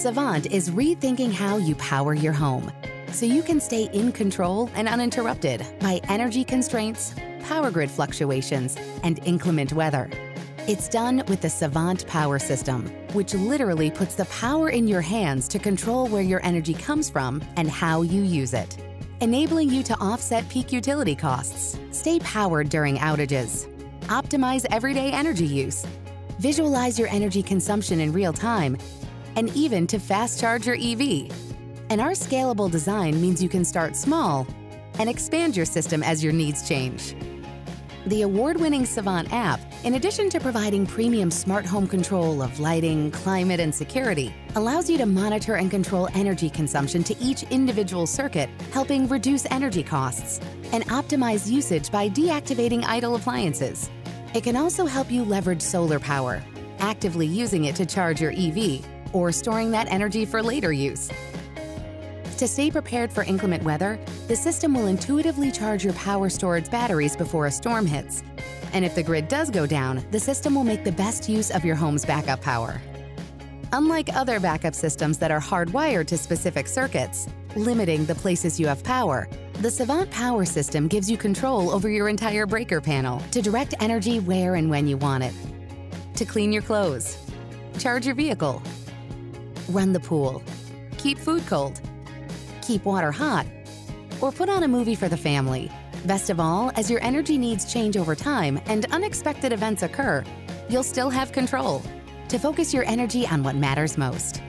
Savant is rethinking how you power your home so you can stay in control and uninterrupted by energy constraints, power grid fluctuations, and inclement weather. It's done with the Savant Power System, which literally puts the power in your hands to control where your energy comes from and how you use it, enabling you to offset peak utility costs, stay powered during outages, optimize everyday energy use, visualize your energy consumption in real time, and even to fast charge your EV. And our scalable design means you can start small and expand your system as your needs change. The award winning Savant app, in addition to providing premium smart home control of lighting, climate, and security, allows you to monitor and control energy consumption to each individual circuit, helping reduce energy costs and optimize usage by deactivating idle appliances. It can also help you leverage solar power, actively using it to charge your EV or storing that energy for later use. To stay prepared for inclement weather, the system will intuitively charge your power storage batteries before a storm hits. And if the grid does go down, the system will make the best use of your home's backup power. Unlike other backup systems that are hardwired to specific circuits, limiting the places you have power, the Savant Power System gives you control over your entire breaker panel to direct energy where and when you want it. To clean your clothes, charge your vehicle, run the pool, keep food cold, keep water hot, or put on a movie for the family. Best of all, as your energy needs change over time and unexpected events occur, you'll still have control to focus your energy on what matters most.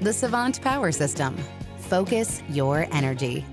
The Savant Power System. Focus your energy.